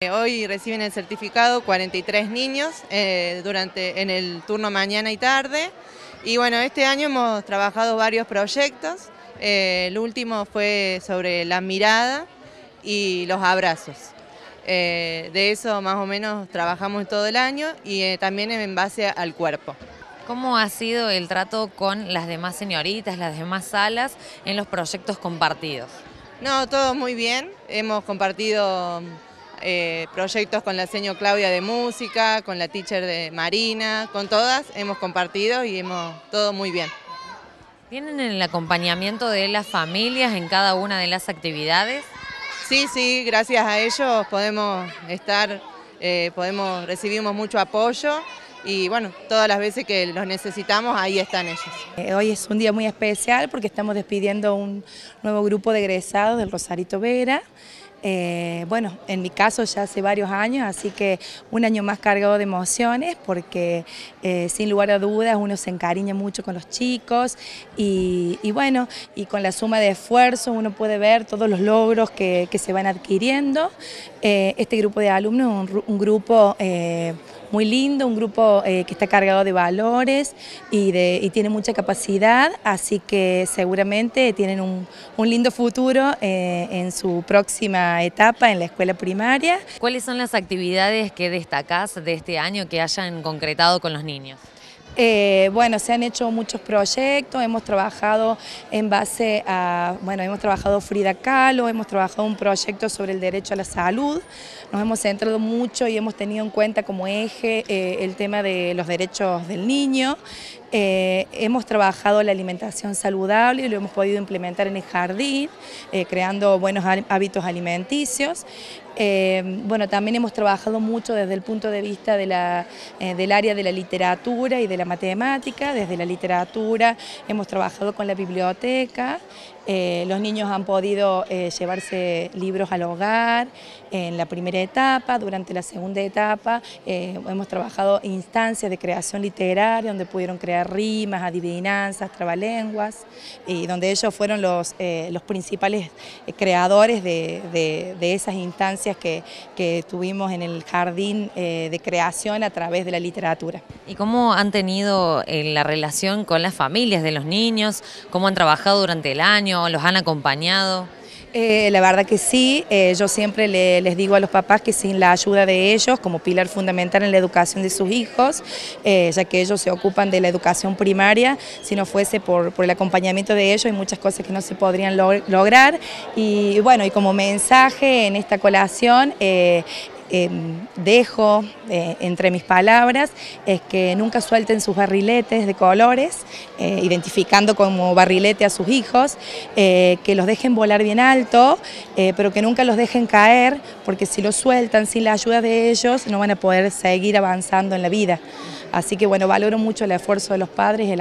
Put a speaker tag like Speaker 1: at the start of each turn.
Speaker 1: Hoy reciben el certificado 43 niños eh, durante, en el turno mañana y tarde. Y bueno, este año hemos trabajado varios proyectos. Eh, el último fue sobre la mirada y los abrazos. Eh, de eso más o menos trabajamos todo el año y también en base al cuerpo.
Speaker 2: ¿Cómo ha sido el trato con las demás señoritas, las demás salas en los proyectos compartidos?
Speaker 1: No, todo muy bien. Hemos compartido eh, proyectos con la seño Claudia de música, con la teacher de Marina, con todas hemos compartido y hemos todo muy bien.
Speaker 2: ¿Tienen el acompañamiento de las familias en cada una de las actividades?
Speaker 1: Sí, sí, gracias a ellos podemos estar, eh, podemos, recibimos mucho apoyo y bueno, todas las veces que los necesitamos, ahí están ellos.
Speaker 3: Eh, hoy es un día muy especial porque estamos despidiendo un nuevo grupo de egresados del Rosarito Vera. Eh, bueno, en mi caso ya hace varios años, así que un año más cargado de emociones porque eh, sin lugar a dudas uno se encariña mucho con los chicos y, bueno, y con la suma de esfuerzo uno puede ver todos los logros que, se van adquiriendo. este grupo de alumnos es un, grupo muy lindo, un grupo eh, que está cargado de valores y, tiene mucha capacidad, así que seguramente tienen un, lindo futuro eh, en su próxima etapa en la escuela primaria.
Speaker 2: ¿Cuáles son las actividades que destacás de este año que hayan concretado con los niños?
Speaker 3: Eh, bueno, se han hecho muchos proyectos, hemos trabajado en base a, bueno, hemos trabajado Frida Kahlo, hemos trabajado un proyecto sobre el derecho a la salud, nos hemos centrado mucho y hemos tenido en cuenta como eje eh, el tema de los derechos del niño, eh, hemos trabajado la alimentación saludable y lo hemos podido implementar en el jardín, eh, creando buenos hábitos alimenticios. Eh, bueno, también hemos trabajado mucho desde el punto de vista de la, del área de la literatura y de la matemática. Desde la literatura hemos trabajado con la biblioteca, los niños han podido llevarse libros al hogar en la primera etapa, durante la segunda etapa hemos trabajado instancias de creación literaria donde pudieron crear rimas, adivinanzas, trabalenguas, y donde ellos fueron los, eh, los principales eh, creadores de, esas instancias que, tuvimos en el jardín eh, de creación a través de la literatura.
Speaker 2: ¿Y cómo han tenido la relación con las familias de los niños? ¿Cómo han trabajado durante el año? ¿Los han acompañado?
Speaker 3: Eh, la verdad que sí, eh, yo siempre les digo a los papás que sin la ayuda de ellos, como pilar fundamental en la educación de sus hijos, eh, ya que ellos se ocupan de la educación primaria, si no fuese por, el acompañamiento de ellos hay muchas cosas que no se podrían lograr. Y bueno, y como mensaje en esta colación, Em, dejo eh, entre mis palabras es que nunca suelten sus barriletes de colores, eh, identificando como barrilete a sus hijos, eh, que los dejen volar bien alto, pero que nunca los dejen caer, porque si los sueltan sin la ayuda de ellos no van a poder seguir avanzando en la vida. Así que bueno, valoro mucho el esfuerzo de los padres y el.